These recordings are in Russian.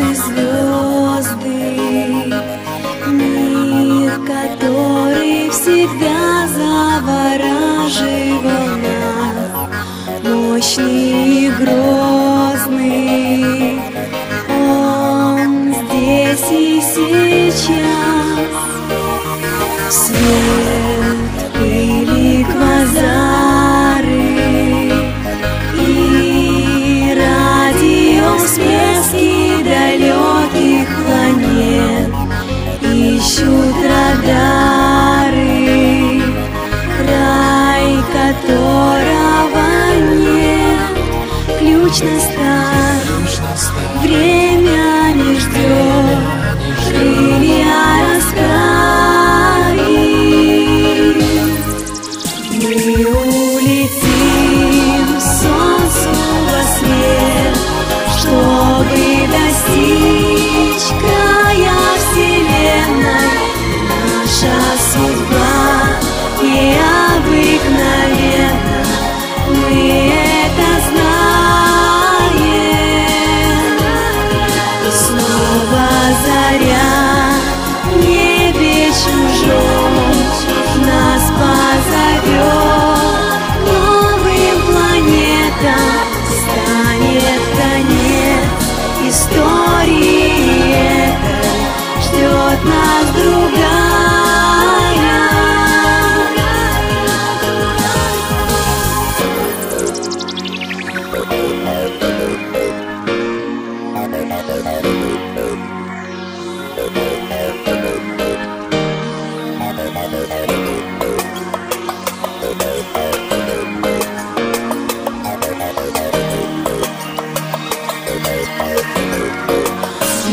И звезды, мир, который всегда завораживал нас, мощный и грозный. Он здесь и сейчас. Свет. время.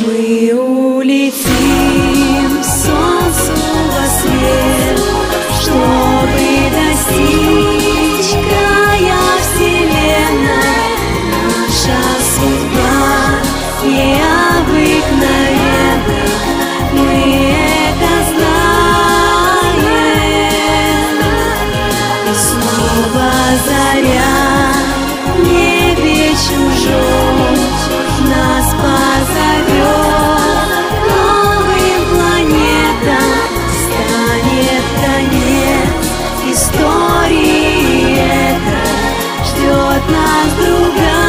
ويولي nas drugas